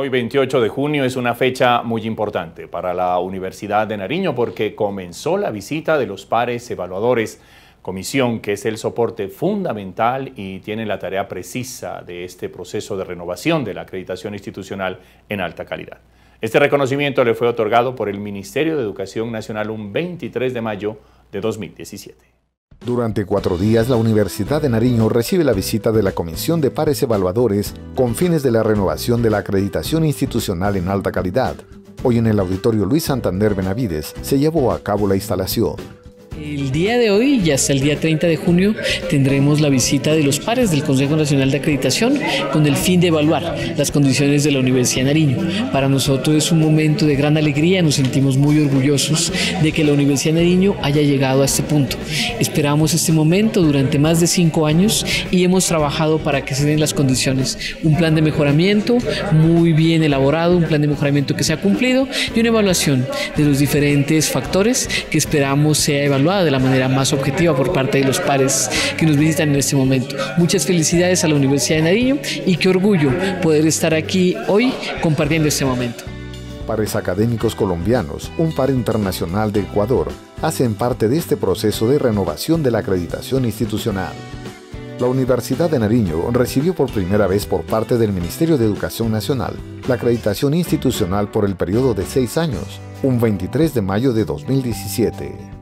Hoy 28 de junio es una fecha muy importante para la Universidad de Nariño porque comenzó la visita de los pares evaluadores, comisión que es el soporte fundamental y tiene la tarea precisa de este proceso de renovación de la acreditación institucional en alta calidad. Este reconocimiento le fue otorgado por el Ministerio de Educación Nacional un 23 de mayo de 2017. Durante cuatro días, la Universidad de Nariño recibe la visita de la Comisión de Pares Evaluadores con fines de la renovación de la acreditación institucional en alta calidad. Hoy en el Auditorio Luis Santander Benavides se llevó a cabo la instalación. El día de hoy y hasta el día 30 de junio tendremos la visita de los pares del Consejo Nacional de Acreditación con el fin de evaluar las condiciones de la Universidad de Nariño. Para nosotros es un momento de gran alegría, nos sentimos muy orgullosos de que la Universidad de Nariño haya llegado a este punto. Esperamos este momento durante más de cinco años y hemos trabajado para que se den las condiciones. Un plan de mejoramiento muy bien elaborado, un plan de mejoramiento que se ha cumplido y una evaluación de los diferentes factores que esperamos sea evaluado de la manera más objetiva por parte de los pares que nos visitan en este momento. Muchas felicidades a la Universidad de Nariño y qué orgullo poder estar aquí hoy compartiendo este momento. Pares académicos colombianos, un par internacional de Ecuador, hacen parte de este proceso de renovación de la acreditación institucional. La Universidad de Nariño recibió por primera vez por parte del Ministerio de Educación Nacional la acreditación institucional por el periodo de seis años, un 23 de mayo de 2017.